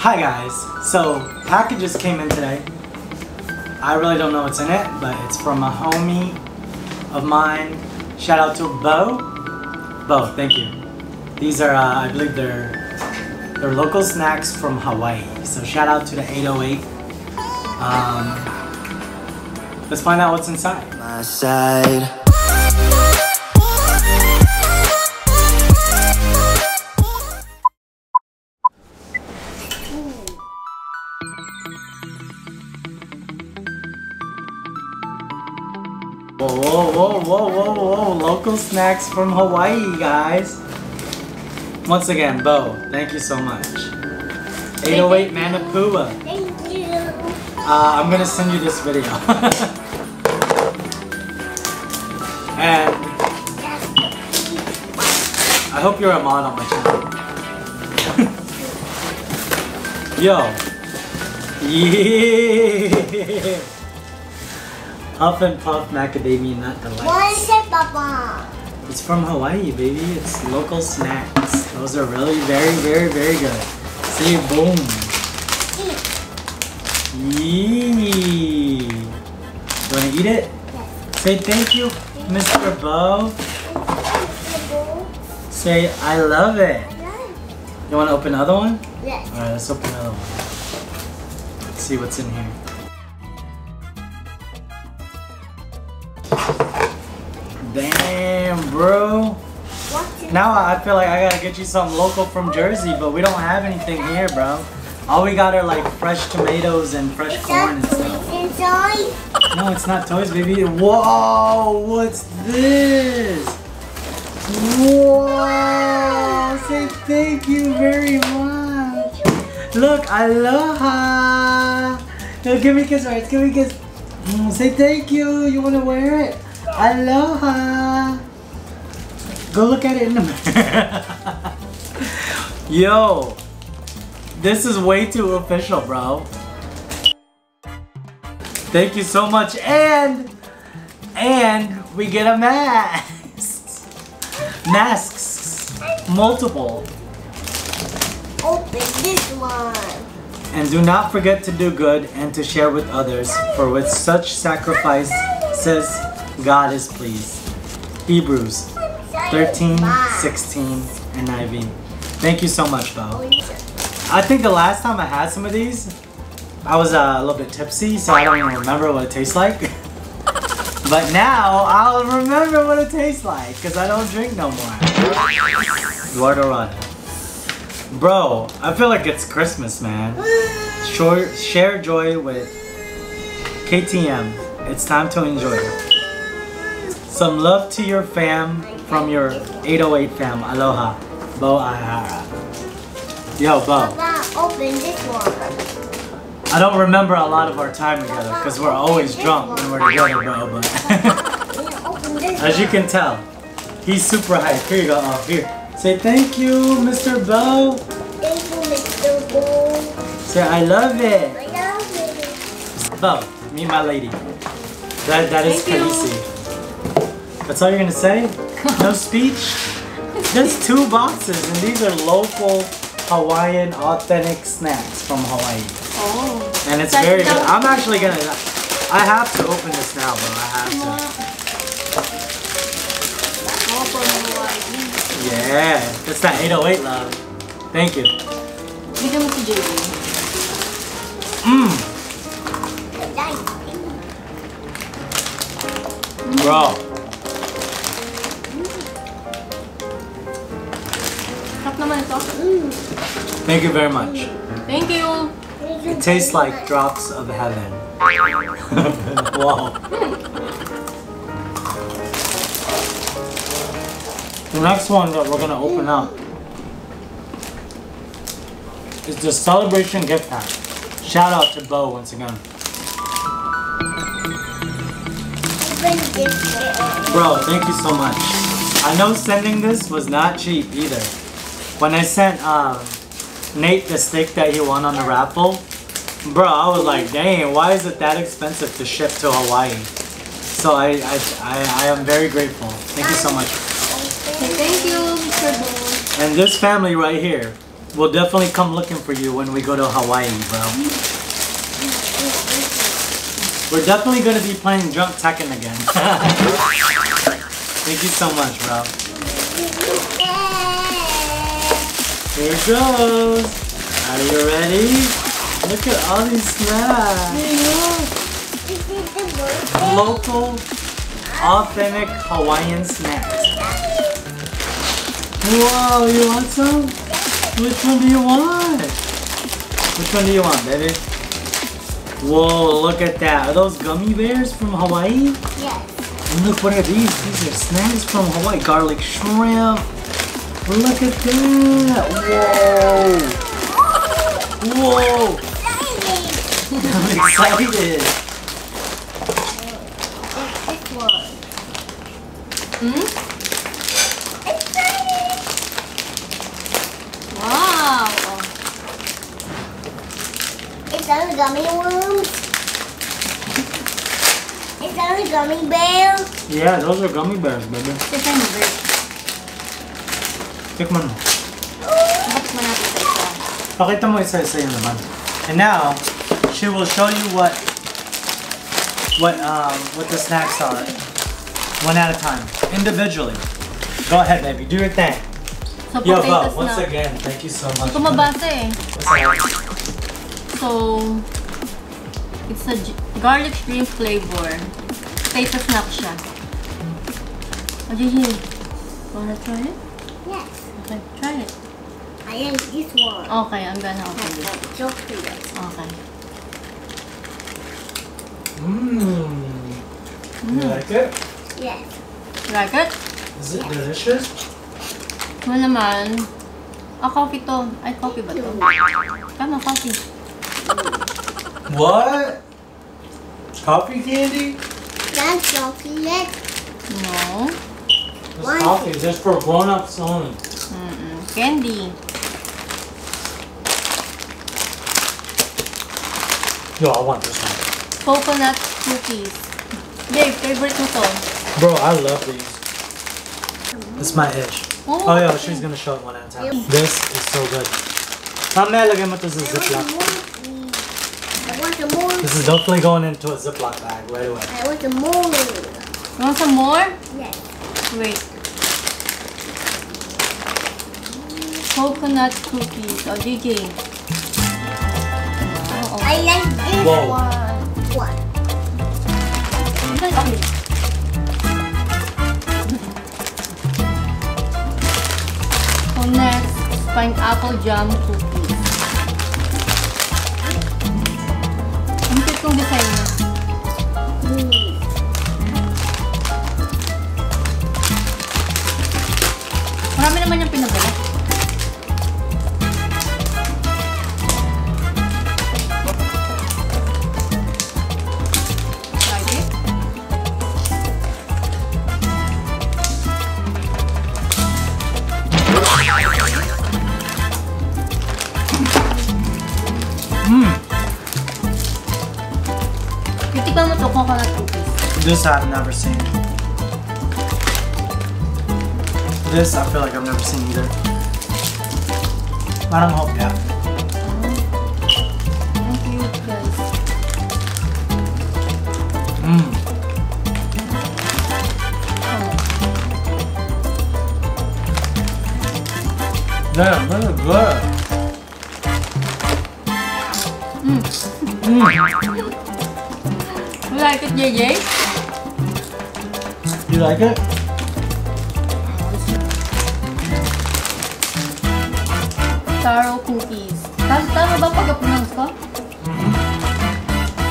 Hi guys, so packages came in today. I really don't know what's in it, but it's from a homie of mine. Shout out to Bo. Bo, thank you. These are, uh, I believe they're they're local snacks from Hawaii. So shout out to the 808. Um, let's find out what's inside. my side. Whoa, whoa, whoa, whoa, whoa, whoa! Local snacks from Hawaii, guys. Once again, Bo, thank you so much. 808 Manapua. Thank you. Uh, I'm gonna send you this video. and I hope you're a mod on my channel. Yo. Yeah. Huff and Puff Macadamia Nut What Delights. is it, Papa? It's from Hawaii, baby. It's local snacks. Those are really very, very, very good. See, boom. Yee. You wanna eat it? Yes. Say thank you, Mr. Bo. Say I love it. You wanna open another one? Yes. Alright, let's open another one. Let's see what's in here. Damn, bro. Now I feel like I gotta get you something local from Jersey, but we don't have anything here, bro. All we got are like fresh tomatoes and fresh Is corn and stuff. inside? No, it's not toys, baby. Whoa, what's this? Whoa, say thank you very much. Look, aloha. No, give me a kiss, right? Give me a kiss. Mm, say thank you. You wanna wear it? Aloha. Go look at it in the mirror. Yo, this is way too official, bro. Thank you so much, and and we get a mask. Masks, multiple. Open this one. And do not forget to do good and to share with others, for with such sacrifice, says God is pleased. Hebrews 13, 16, and NIV. Thank you so much, Bo. I think the last time I had some of these, I was uh, a little bit tipsy, so I don't even remember what it tastes like. but now I'll remember what it tastes like, because I don't drink no more. Guardorada. Bro, I feel like it's Christmas, man. Short, share joy with KTM. It's time to enjoy. Some love to your fam from your 808 fam. Aloha. Bo Ahara. Yo, Bo. Open this one. I don't remember a lot of our time together because we're always drunk when we're together, bro. But Yeah, open this as you can tell, he's super hyped. Here you go. Oh, here. Say thank you, Mr. Bo. Thank you, Mr. Bull. Say I love it. I love it. Bo, meet my lady. That that is Thank you. Khaleesi. That's all you're gonna say? No speech? There's two boxes, and these are local Hawaiian authentic snacks from Hawaii. Oh. And it's very good. I'm actually gonna. I have to open this now, bro. I have to. Hawaii. Yeah, that's that 808 love. Thank you. Bigyan mo si JB. Mmm, I like it. bro. Mm. Thank you very much. Thank you. It tastes like drops of heaven. wow. The next one that we're gonna open up is the celebration gift pack. Shout out to Bo once again. Bro, thank you so much. I know sending this was not cheap either. When I sent um, Nate the stick that he won on the raffle, bro, I was like, dang, why is it that expensive to ship to Hawaii? So I, I, I, I am very grateful. Thank you so much. Thank you, Mr. Bo. And this family right here, We'll definitely come looking for you when we go to Hawaii, bro. We're definitely gonna be playing Drunk Tekken again. Thank you so much, bro. Here it goes. Are you ready? Look at all these snacks. Local, authentic Hawaiian snacks. Whoa, you want some? Which one do you want? Which one do you want, baby? Whoa, look at that. Are those gummy bears from Hawaii? Yes. And look, what are these? These are snacks from Hawaii. Garlic shrimp. Look at that. Whoa. Whoa. I'm excited. Hmm? Excited. Wow! Oh. Is that a gummy worms? Is that a gummy bear? Yeah, those are gummy bears, baby. Kasi mo, Bert. Tikman mo. Bakit mo natin sa isa? Pakita mo isa-isa yung naman. And now, she will show you what what um what the snacks are. One at a time. Individually. Go ahead, baby. Do your thing. So, Yo, Bo, once again, thank you so much. Ito mabasa eh. What's that? So, it's a garlic shrimp flavor. Potato snack siya. Oh, Gigi. Wanna try it? Yes. Okay, try it. I like this one. Okay, I'm gonna open it. Chocolate. Okay. Mmm. You like it? Yes. You like it? Is it delicious? Ano naman? Ah, coffee to. Ay, coffee ba to? Tama, coffee. What? Coffee candy? That's chocolate. No. This Why? coffee is just for grown-ups only. Mm-mm. Candy. Yo, I want this one. Coconut cookies. Dave, favorite mo to? Bro, I love these. It's my itch. Oh, Oh yeah, okay. she's gonna show it one at a time. This is so good. Mamaya, lagay mo to sa I want Ziploc. some more. please. I want some more. This is definitely going into a Ziploc bag right away. I want some more. You want some more? Yes. Wait. Coconut cookies. Oh, Gigi. Wow. I like this Whoa. one. What? Okay. okay. Next, pineapple jam cookies. そうですよね。Titikman mo to coconut cookies. This I've never seen. This I feel like I've never seen either. Parang hope, yeah. Guys. Mmm. Oh. They're really good. Mm. Mmm. You like it, JJ? You like it? Taro cookies. Tama, ba pag-pronounce ko?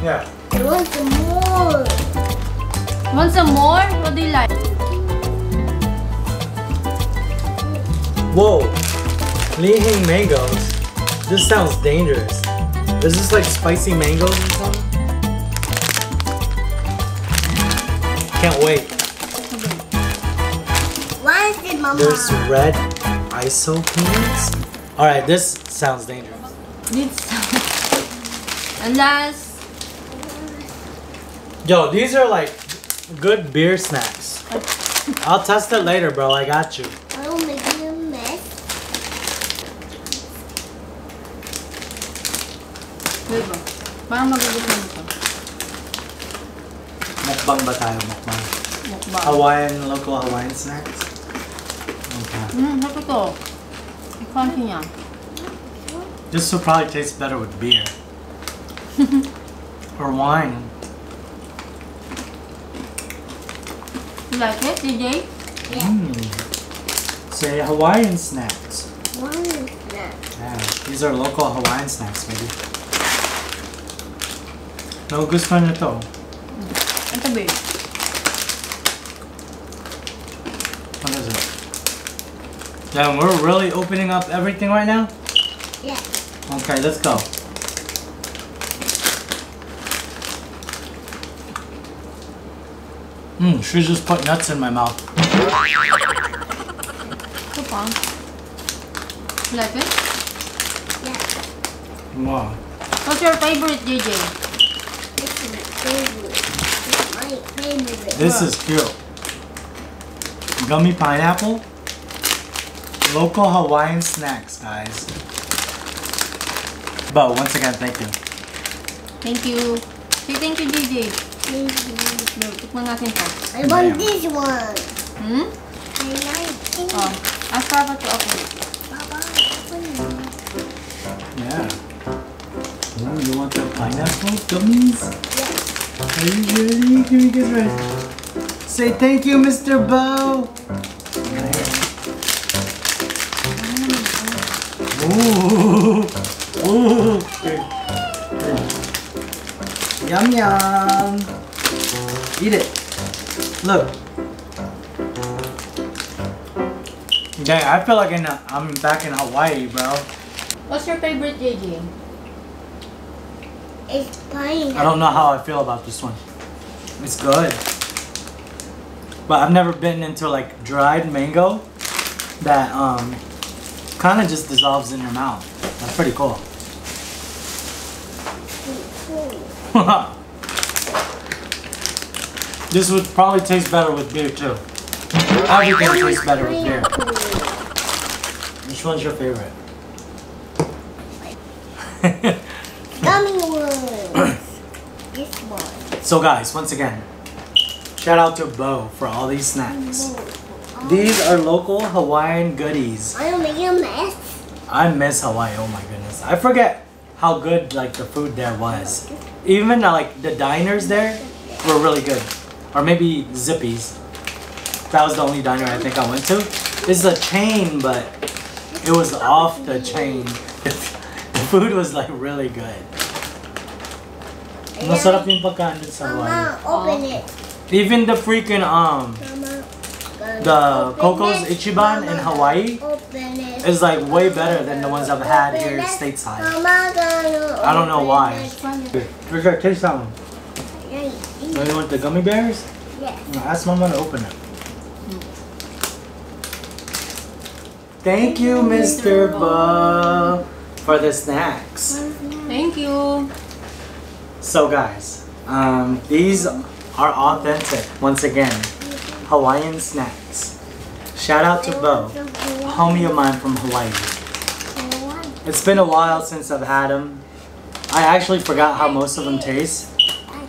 Yeah. I want some more. Want some more? What do you like? Whoa. Li hing mangoes. This sounds dangerous. This is this like spicy mangoes or something? Can't wait. What is it, Mama? There's red iso. All right, this sounds dangerous. Unless, and that's. Yo, these are like good beer snacks. I'll test it later, bro. I got you. I'll Mukbang ba tayo? Mukbang. Mukbang. Hawaiian, local Hawaiian snacks? Okay. Hmm, sarap ito. Crunchy niya. This will probably taste better with beer. or wine. You like it, DJ? Mm. Say Hawaiian snacks. One is that. Yeah, these are local Hawaiian snacks, baby. No gusto nyo to. Ito, babe. What is it? Yeah, we're really opening up everything right now? Yeah. Okay, let's go. Mmm, she just put nuts in my mouth. Ito pa. You like it? Yeah. Wow. What's your favorite, JJ? This is my favorite. This is my favorite. This is cute. Gummy pineapple. Local Hawaiian snacks, guys. But once again, thank you. Thank you. Say thank you, JJ. Thank you. Babe, tikman natin to. I want Damn. this one. Hmm? I like it. Oh. Ask Papa to open it. Papa, open it. Yeah. Ooh, you want the pineapple gummies? Yeah. Are you ready? Can we get ready? Say thank you, Mr. Bo. Ooh. Ooh. Yum yum. Eat it. Look. Dang, I feel like in a, I'm back in Hawaii, bro. What's your favorite, JJ? Pineapple. I don't know how I feel about this one. It's good. But I've never been into like dried mango that um kind of just dissolves in your mouth. That's pretty cool. this would probably taste better with beer too. Everything tastes better with beer. Which one's your favorite? Gummy worms. this one. So guys, once again, shout out to Bo for all these snacks. These are local Hawaiian goodies. I'm making a mess. I miss Hawaii. Oh my goodness. I forget how good like the food there was. Even uh, like the diners there were really good. Or maybe Zippy's. That was the only diner I think I went to. It's a chain, but it was off the chain. the food was like really good. Masarap yung pagkain dun sa Hawaii. Mama, open it. Even the freaking um Mama, the Coco's it. Ichiban in Hawaii is like way better than the ones I've had Open here stateside. Mama, I don't know open why. it. Richard, taste that one. Yeah, Do you want the gummy bears? Yes. No, ask Mama to open it. Thank you, Mr. Bo, for the snacks. Thank you. So, guys, um, these are authentic. Once again, Hawaiian snacks. Shout out to Bo, homie of mine from Hawaii. It's been a while since I've had them. I actually forgot how most of them taste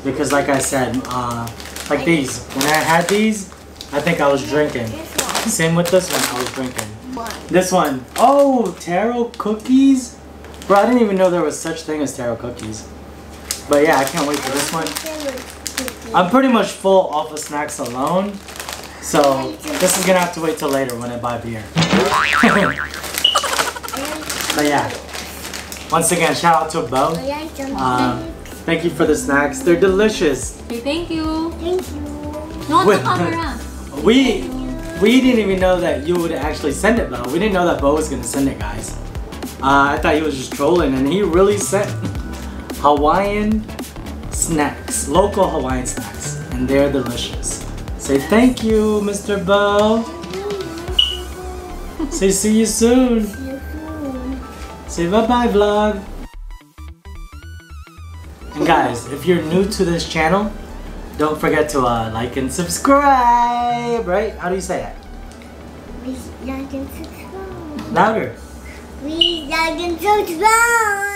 because, like I said, uh, like these. When I had these, I think I was drinking. Same with this one, I was drinking. This one. Oh, taro cookies. Bro, I didn't even know there was such thing as taro cookies. But yeah, I can't wait for this one. I'm pretty much full off of snacks alone. So this is gonna have to wait till later when I buy beer. but yeah. Once again, shout out to Bo. Um, thank you for the snacks. They're delicious. Say thank you. Thank you. No, the camera. We we didn't even know that you would actually send it though. We didn't know that Bo was gonna send it, guys. Uh, I thought he was just trolling, and he really sent Hawaiian snacks, local Hawaiian snacks, and they're delicious. Say thank you, Mr. Bo. Say see you soon. See you soon. Say bye bye, vlog. And guys, if you're new to this channel, don't forget to uh, like and subscribe. Right? How do you say it? Please like and subscribe. Louder. Please like and subscribe.